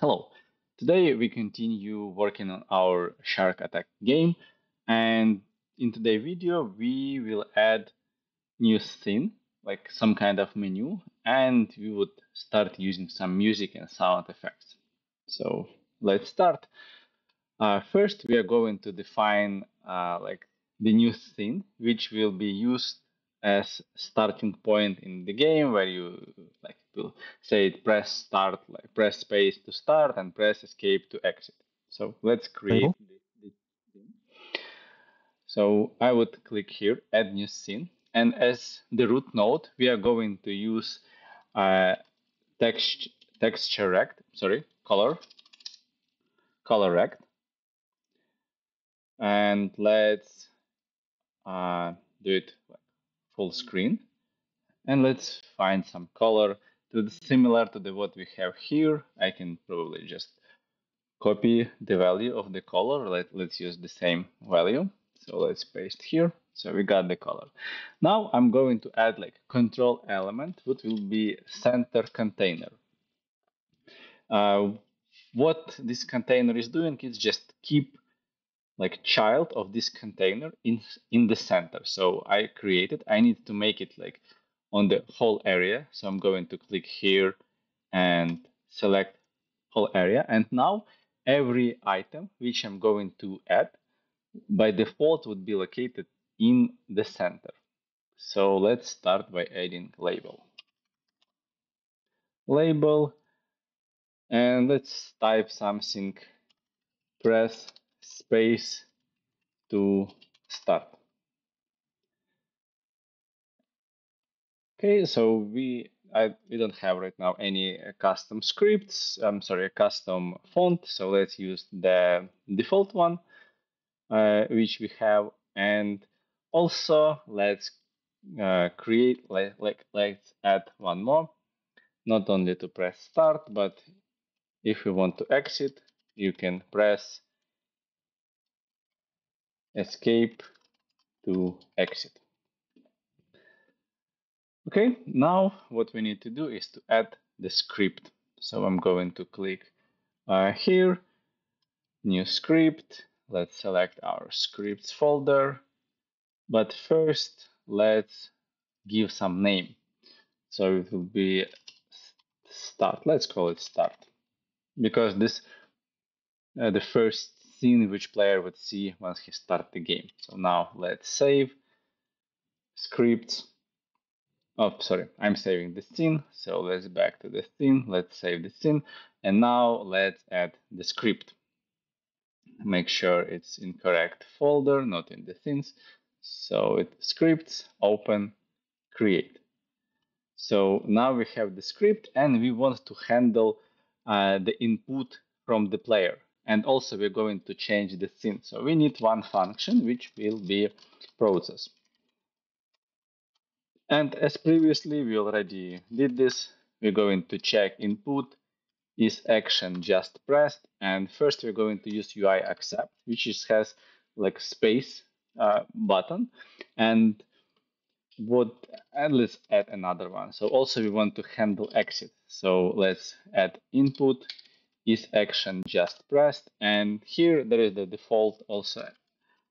Hello. Today we continue working on our shark attack game and in today's video we will add new scene like some kind of menu and we would start using some music and sound effects. So let's start. Uh, first we are going to define uh, like the new scene which will be used as starting point in the game where you like to say press start like press space to start and press escape to exit. So let's create the, the so i would click here add new scene. And as the root node we are going to use uh, text texture rect sorry color color rect. And let's uh, do it full screen. And let's find some color to the, similar to the what we have here. I can probably just copy the value of the color. Let, let's use the same value. So let's paste here. So we got the color. Now I'm going to add like control element which will be center container. Uh, what this container is doing is just keep like child of this container in in the center. So I created, I need to make it like on the whole area. So I'm going to click here and select whole area. And now every item which I'm going to add by default would be located in the center. So let's start by adding label. Label and let's type something press space to start. Okay, so we I, we don't have right now any uh, custom scripts. I'm sorry, a custom font. So let's use the default one, uh, which we have, and also let's uh, create like like let's add one more. Not only to press start, but if you want to exit, you can press escape to exit. Okay, now what we need to do is to add the script. So I'm going to click uh, here, new script. Let's select our scripts folder. But first, let's give some name. So it will be start. Let's call it start because this uh, the first scene which player would see once he start the game. So now let's save scripts. Oh, sorry, I'm saving the scene. So let's back to the scene. Let's save the scene. And now let's add the script. Make sure it's in correct folder, not in the scenes. So it scripts, open, create. So now we have the script and we want to handle uh, the input from the player and also we're going to change the scene. So we need one function which will be process. And as previously we already did this, we're going to check input is action just pressed. And first we're going to use UI accept which is, has like space uh, button. And what and let's add another one. So also we want to handle exit. So let's add input is action just pressed. And here there is the default also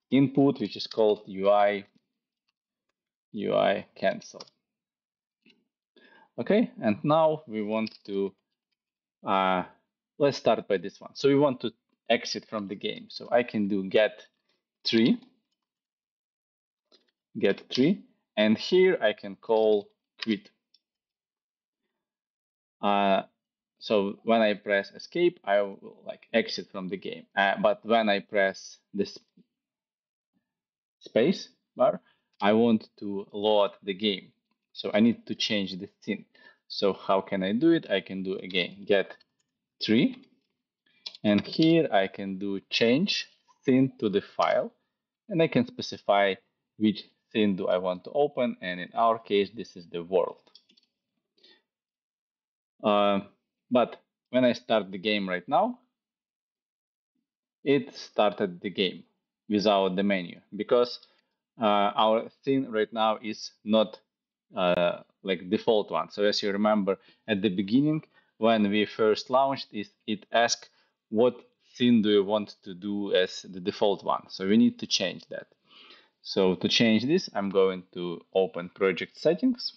input, which is called UI, UI cancel. Okay, and now we want to, uh, let's start by this one. So we want to exit from the game. So I can do get tree, get tree, and here I can call quit. Uh, so when I press escape, I will like exit from the game. Uh, but when I press this space bar, I want to load the game. So I need to change the scene. So how can I do it? I can do again get tree. And here I can do change scene to the file. And I can specify which scene do I want to open. And in our case, this is the world. Uh, but when I start the game right now, it started the game without the menu because uh, our scene right now is not uh, like default one. So as you remember at the beginning, when we first launched it, it asked what scene do you want to do as the default one. So we need to change that. So to change this, I'm going to open project settings.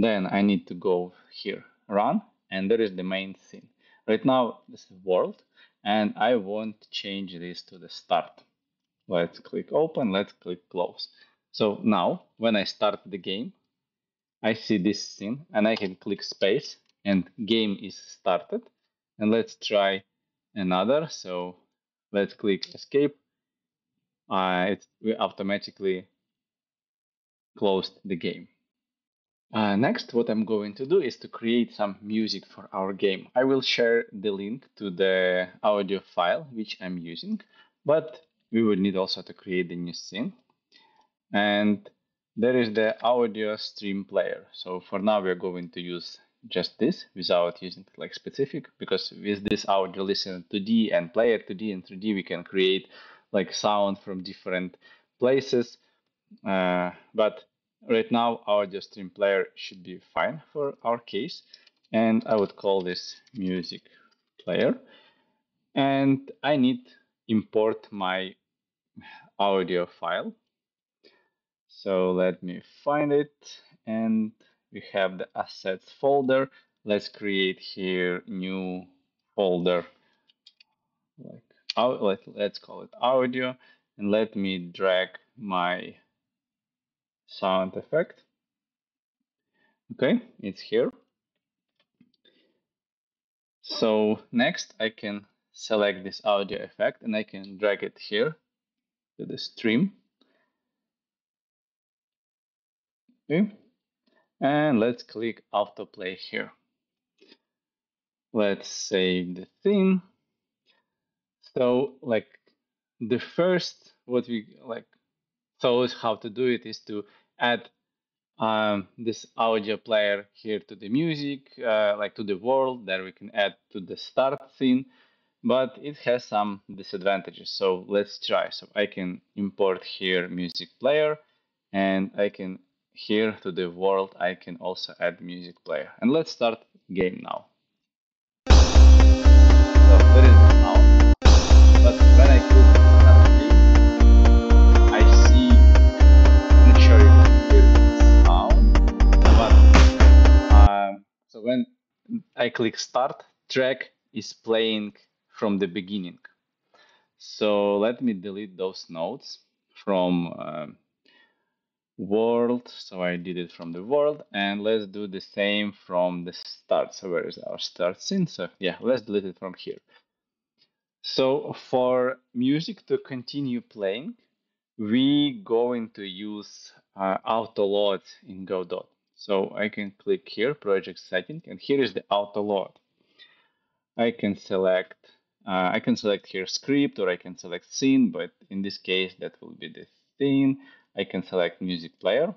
Then I need to go here, run, and there is the main scene. Right now, this is world, and I want to change this to the start. Let's click open, let's click close. So now, when I start the game, I see this scene, and I can click space, and game is started. And let's try another. So let's click escape. Uh, it we automatically closed the game. Uh, next, what I'm going to do is to create some music for our game. I will share the link to the audio file which I'm using, but we will need also to create the new scene. And there is the audio stream player. So for now, we're going to use just this without using like specific because with this audio listener 2D and player 2D and 3D, we can create like sound from different places. Uh, but right now, our audio stream player should be fine for our case. And I would call this music player. And I need import my audio file. So let me find it and we have the assets folder. Let's create here new folder like let, let's call it audio and let me drag my sound effect. Okay, it's here. So next I can select this audio effect and I can drag it here to the stream. Okay. And let's click autoplay here. Let's save the theme. So like the first what we like thought how to do it is to add um, this audio player here to the music, uh, like to the world that we can add to the start scene, but it has some disadvantages. So let's try. So I can import here music player and I can here to the world I can also add music player. And let's start game now. So there is sound. But when I click when I click start, track is playing from the beginning. So let me delete those nodes from um, world. So I did it from the world and let's do the same from the start. So where is our start scene? So yeah, let's delete it from here. So for music to continue playing, we going to use uh, auto load in Godot. So I can click here, project setting, and here is the auto load. I can select, uh, I can select here script or I can select scene, but in this case, that will be the scene. I can select music player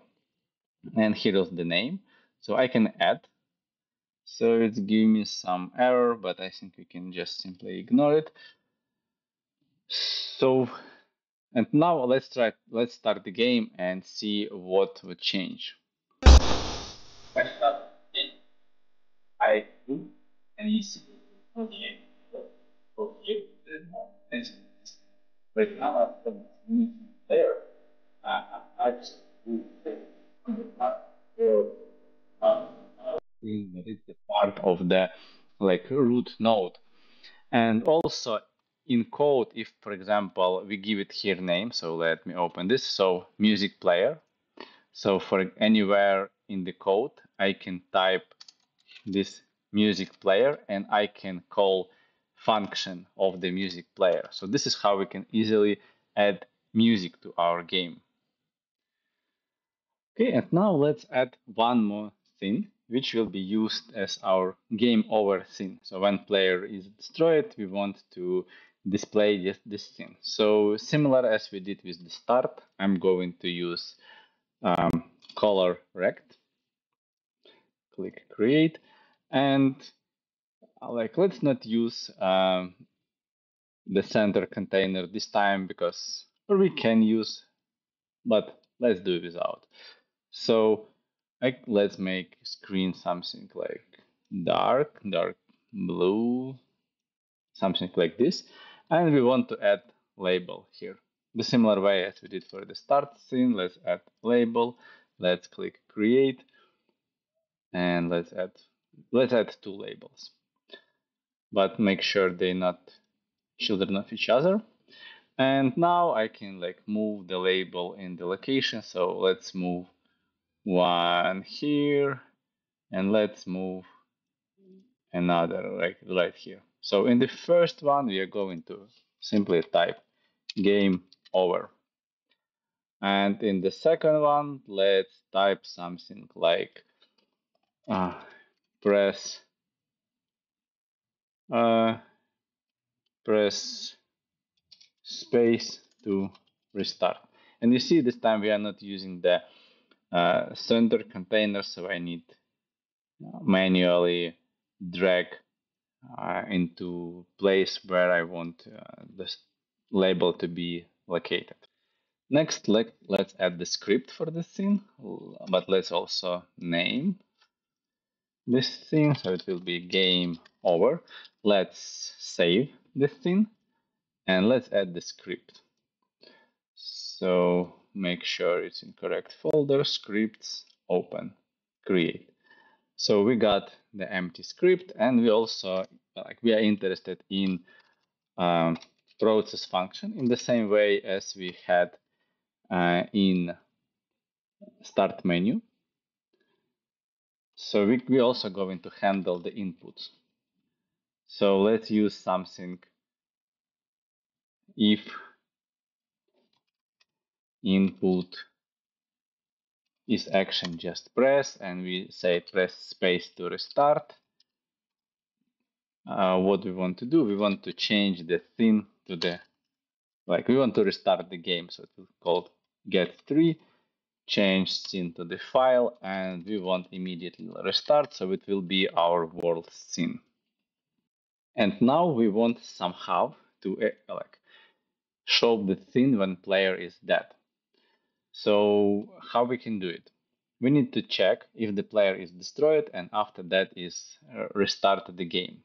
and here is the name. So I can add. So it's giving me some error, but I think we can just simply ignore it. So, and now let's try, let's start the game and see what would change. I start I do and you see okay. Okay. Right uh, now I'm there. Uh, that is the part of the like root node. And also in code, if for example, we give it here name, so let me open this. So music player. So for anywhere in the code, I can type this music player and I can call function of the music player. So this is how we can easily add music to our game. Okay, and now let's add one more thing, which will be used as our game over thing. So when player is destroyed, we want to display this, this thing. So similar as we did with the start, I'm going to use um, color rect. Click create, and uh, like let's not use um, the center container this time because we can use, but let's do it without. So like let's make screen something like dark, dark blue, something like this. And we want to add label here. The similar way as we did for the start scene, let's add label. Let's click create and let's add let's add two labels. But make sure they're not children of each other. And now I can like move the label in the location. So let's move one here and let's move another like right here. So in the first one, we are going to simply type game over. And in the second one, let's type something like uh, press uh, press space to restart. And you see this time we are not using the uh, center container, so I need manually drag uh, into place where I want uh, this label to be located. Next, let, let's add the script for the scene, but let's also name this scene, so it will be game over. Let's save this scene and let's add the script. So make sure it's in correct folder, scripts, open, create. So we got the empty script and we also like we are interested in um, process function in the same way as we had uh, in start menu. So we, we also going to handle the inputs. So let's use something if input is action just press and we say press space to restart uh, what we want to do we want to change the thing to the like we want to restart the game so it's called get tree change into the file and we want immediately restart so it will be our world scene and now we want somehow to uh, like show the scene when player is dead so how we can do it? We need to check if the player is destroyed and after that is uh, restart the game.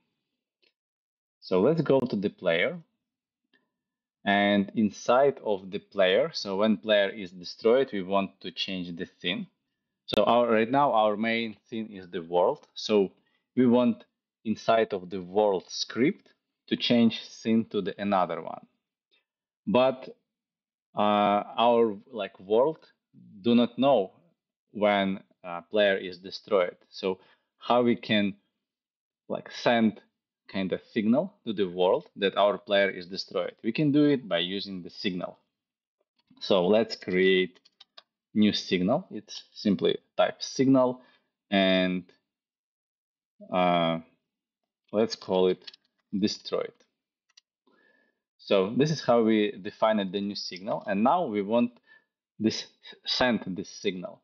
So let's go to the player and inside of the player, so when player is destroyed, we want to change the scene. So our, right now our main scene is the world. So we want inside of the world script to change scene to the another one. But uh, our like world do not know when a player is destroyed. So how we can like send kind of signal to the world that our player is destroyed. We can do it by using the signal. So let's create new signal. It's simply type signal and uh, let's call it destroyed. So this is how we defined the new signal. And now we want this send this signal.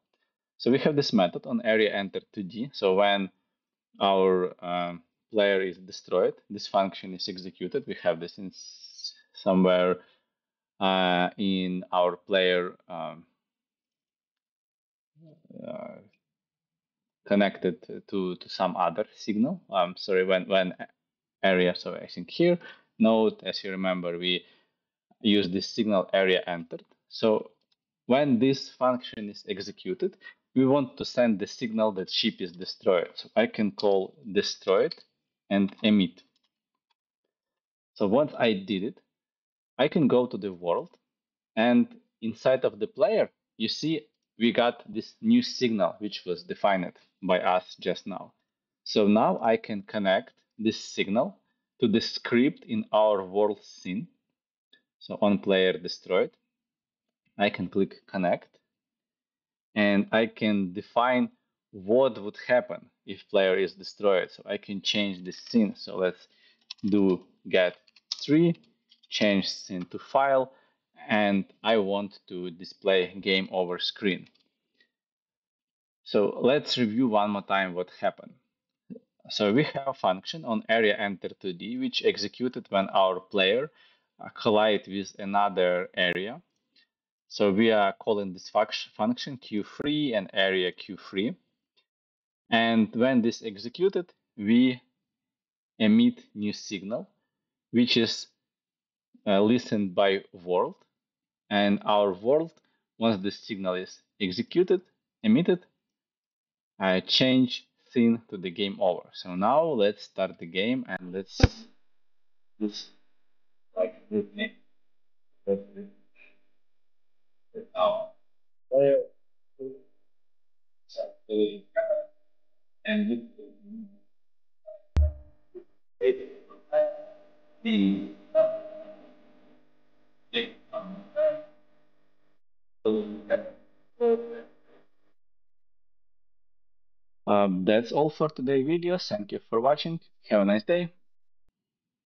So we have this method on area enter 2D. So when our um, player is destroyed, this function is executed. We have this in somewhere uh, in our player um, uh, connected to, to some other signal. I'm um, sorry, when, when area, so I think here, Note, as you remember, we use this signal area entered. So when this function is executed, we want to send the signal that ship is destroyed. So I can call destroyed and emit. So once I did it, I can go to the world and inside of the player, you see we got this new signal which was defined by us just now. So now I can connect this signal to the script in our world scene. So on player destroyed, I can click connect and I can define what would happen if player is destroyed. So I can change the scene. So let's do get tree, change scene to file, and I want to display game over screen. So let's review one more time what happened. So we have a function on area enter 2D which executed when our player collide with another area. So we are calling this function queue free and area queue free. And when this executed, we emit new signal, which is uh, listened by world. And our world, once the signal is executed, emitted, uh, change scene to the game over. So now let's start the game and let's let's like our player and the um, that's all for today's video. Thank you for watching. Have a nice day.